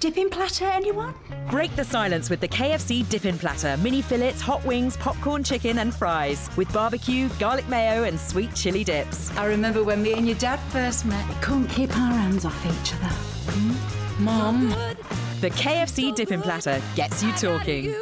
Dippin' platter, anyone? Break the silence with the KFC Dippin' Platter. Mini fillets, hot wings, popcorn chicken, and fries. With barbecue, garlic mayo, and sweet chili dips. I remember when me and your dad first met. We couldn't keep our hands off each other. Hmm? Mom. The KFC Dippin' Platter gets you talking.